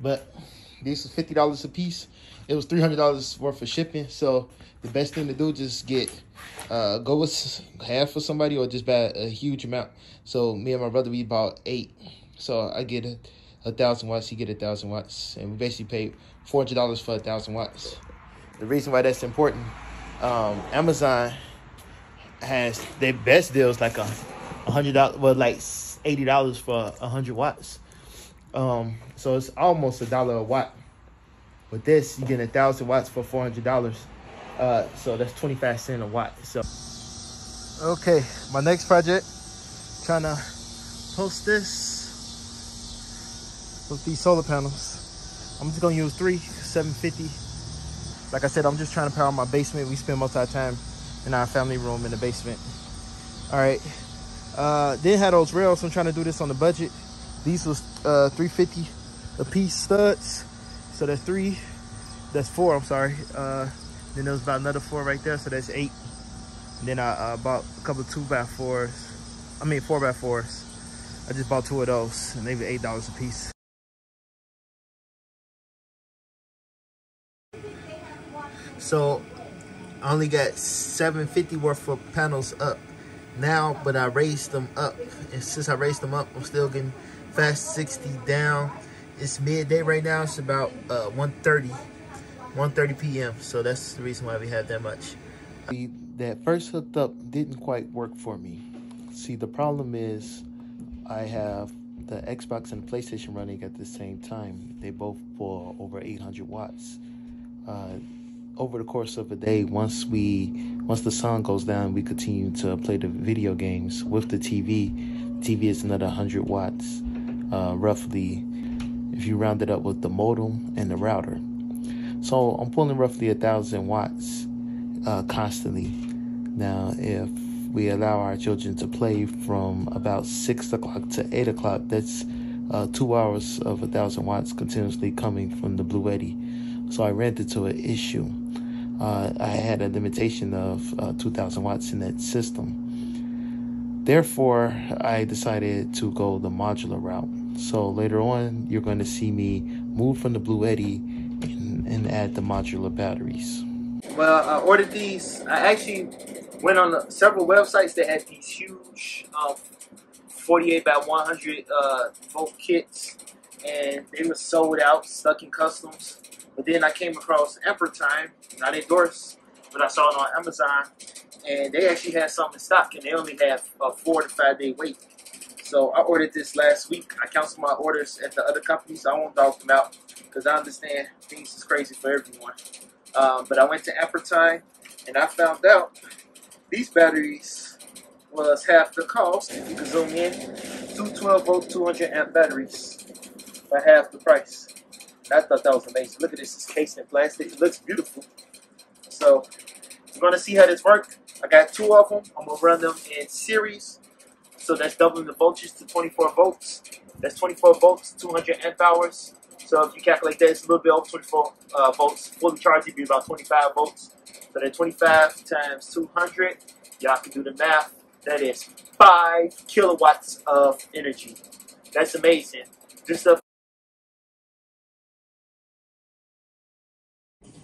but these was fifty dollars a piece. It was three hundred dollars worth of shipping. So the best thing to do just get uh, go with half for somebody or just buy a huge amount. So me and my brother we bought eight. So I get a, a thousand watts. He get a thousand watts, and we basically paid four hundred dollars for a thousand watts. The reason why that's important, um, Amazon has their best deals like a hundred dollars, well like eighty dollars for a hundred watts. Um, so it's almost a dollar a watt. With this, you get a thousand watts for four hundred dollars. Uh, so that's twenty five cent a watt. So okay, my next project, trying to post this with these solar panels. I'm just gonna use three 750. Like I said, I'm just trying to power my basement. We spend most of our time in our family room in the basement. All right. Uh, then had those rails. I'm trying to do this on the budget. These was uh, 350 a piece studs. So that's three, that's four, I'm sorry. Uh, then there was about another four right there, so that's eight. And then I uh, bought a couple two by fours. I mean four by fours. I just bought two of those and they were eight dollars a piece. So I only got 750 worth of panels up now, but I raised them up. And since I raised them up, I'm still getting fast 60 down. It's midday right now. It's about uh, 1.30, 1.30 p.m. So that's the reason why we have that much. That first hooked up didn't quite work for me. See, the problem is I have the Xbox and PlayStation running at the same time. They both pull over 800 watts. Uh, over the course of a day, once we once the sun goes down, we continue to play the video games with the TV. TV is another 100 watts, uh, roughly, if you round it up with the modem and the router. So I'm pulling roughly a thousand watts uh, constantly. Now, if we allow our children to play from about six o'clock to eight o'clock, that's uh, two hours of a thousand watts continuously coming from the Bluetti. So I ran into an issue uh, I had a limitation of uh, 2000 watts in that system. Therefore, I decided to go the modular route. So later on, you're going to see me move from the Bluetti and, and add the modular batteries. Well, I ordered these. I actually went on several websites that had these huge um, 48 by 100 uh, volt kits, and they were sold out, stuck in customs. But then I came across Ampere Time, not endorsed, but I saw it on Amazon, and they actually had some in stock, and they only have a four to five day wait. So I ordered this last week. I canceled my orders at the other companies. I won't dog them out because I understand things is crazy for everyone. Um, but I went to Ampere and I found out these batteries was half the cost. If you can zoom in, two 12 volt 200 amp batteries for half the price. I thought that was amazing. Look at this. It's cased in plastic. It looks beautiful. So we're going to see how this works. I got two of them. I'm to run them in series. So that's doubling the voltage to 24 volts. That's 24 volts, 200 amp hours. So if you calculate that, it's a little bit over 24 uh, volts. Fully charged, it'd be about 25 volts. So that 25 times 200, y'all can do the math. That is 5 kilowatts of energy. That's amazing. This stuff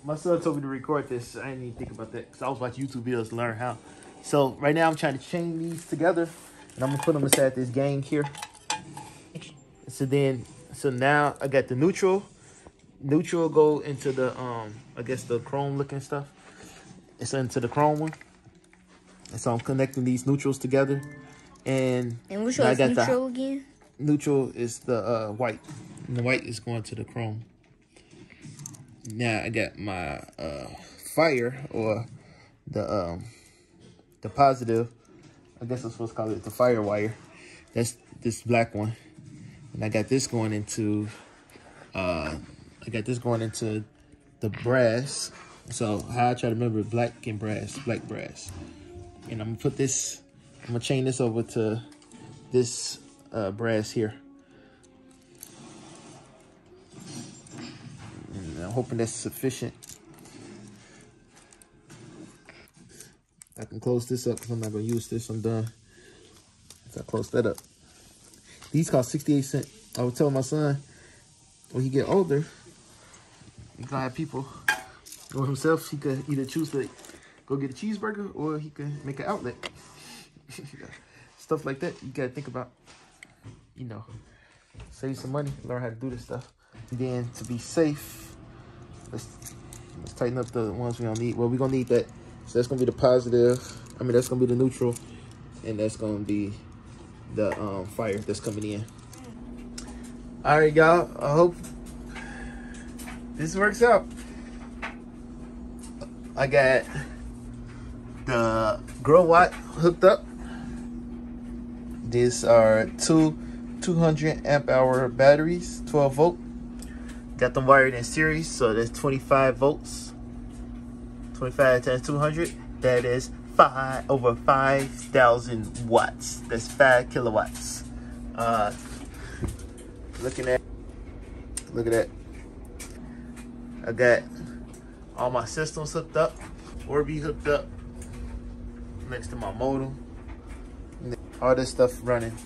my son told me to record this. I didn't even think about that because I was watching YouTube videos to learn how. So right now I'm trying to chain these together, and I'm gonna put them inside this gang here. So then, so now I got the neutral. Neutral go into the um, I guess the chrome looking stuff. It's into the chrome one. And so I'm connecting these neutrals together, and and which one is neutral the, again? Neutral is the uh, white, and the white is going to the chrome now I got my uh, fire or the um, the positive. I guess I'm supposed to call it the fire wire. That's this black one, and I got this going into. Uh, I got this going into the brass. So how I try to remember black and brass, black brass, and I'm gonna put this. I'm gonna chain this over to this uh, brass here. I'm hoping that's sufficient. I can close this up because I'm not going to use this. I'm done. So I close that up. These cost 68 cents. I would tell my son, when he get older, he gonna have people or himself. He could either choose to go get a cheeseburger or he could make an outlet. stuff like that you gotta think about. You know, save some money, learn how to do this stuff. And then to be safe, let's let's tighten up the ones we don't need. Well, we're gonna need that. So that's gonna be the positive. I mean, that's gonna be the neutral, and that's gonna be the um, fire that's coming in. All right, y'all. I hope this works out. I got the Growatt hooked up. These are two 200 amp hour batteries, 12 volt. Got them wired in series, so that's 25 volts. 25 times 200, that is five over 5,000 watts. That's five kilowatts. Uh, looking at look at that I got all my systems hooked up Orbi hooked up next to my modem all this stuff running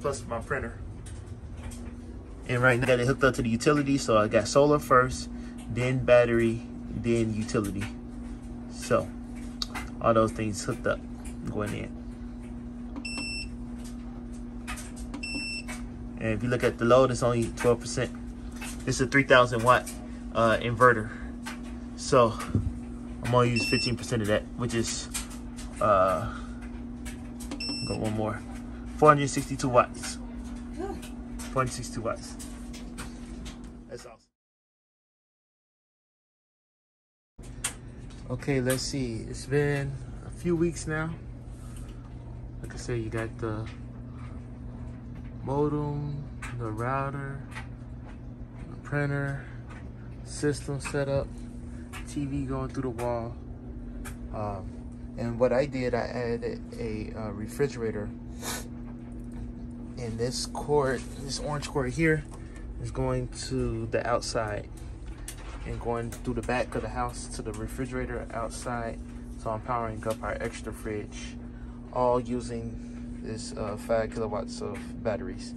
plus my printer and right now I got it hooked up to the utility so I got solar first then battery then utility so all those things hooked up going in And if you look at the load, it's only 12%. This is a 3000 watt uh, inverter. So I'm gonna use 15% of that, which is, uh, got one more, 462 watts. 462 watts. Okay, let's see. It's been a few weeks now. Like I said, you got the modem, the router, the printer, system set up, TV going through the wall. Um, and what I did, I added a uh, refrigerator. And this cord, this orange cord here, is going to the outside and going through the back of the house to the refrigerator outside. So I'm powering up our extra fridge, all using this uh, 5 kilowatts of batteries.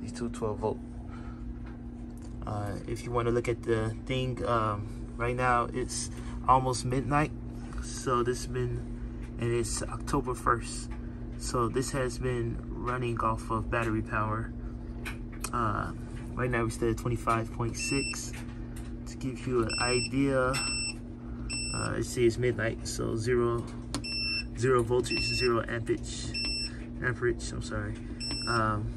These two 12 volt. Uh, if you want to look at the thing, um, right now it's almost midnight. So this has been, and it's October 1st. So this has been running off of battery power. Uh, right now we stay at 25.6. Give you an idea, uh, it says midnight, so zero, zero voltage, zero amperage amperage, I'm sorry. Um,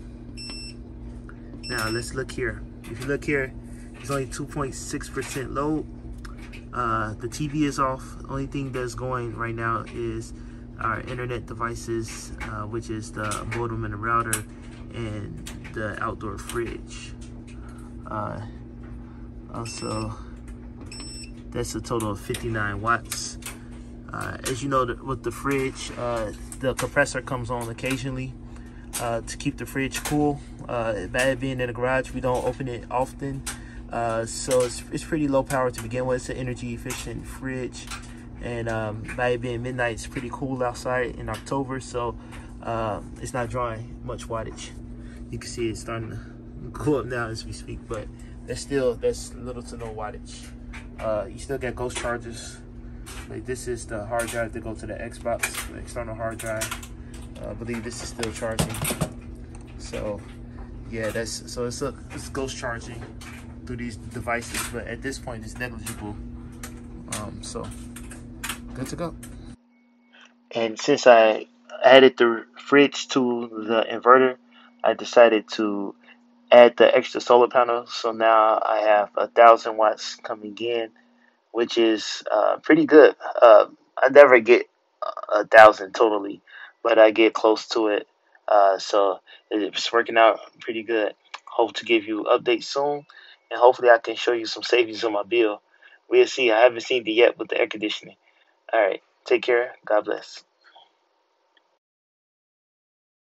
now let's look here. If you look here, it's only 2.6% load. Uh, the TV is off. Only thing that's going right now is our internet devices, uh, which is the modem and the router and the outdoor fridge. Uh, also, that's a total of 59 watts. Uh, as you know, with the fridge, uh, the compressor comes on occasionally uh, to keep the fridge cool. Uh, bad being in the garage, we don't open it often. Uh, so it's, it's pretty low power to begin with. It's an energy efficient fridge. And um, by it being midnight, it's pretty cool outside in October. So uh, it's not drawing much wattage. You can see it's starting to cool up now as we speak, but that's still, that's little to no wattage. Uh, you still get ghost charges. Like this is the hard drive to go to the Xbox, the external hard drive. Uh, I believe this is still charging. So yeah, that's so it's a it's ghost charging through these devices, but at this point it's negligible. Um, so good to go. And since I added the fridge to the inverter, I decided to add the extra solar panel. So now I have a thousand watts coming in, which is uh, pretty good. Uh, I never get a thousand totally, but I get close to it. Uh, so it's working out pretty good. Hope to give you updates soon, and hopefully I can show you some savings on my bill. We'll see. I haven't seen it yet with the air conditioning. All right. Take care. God bless.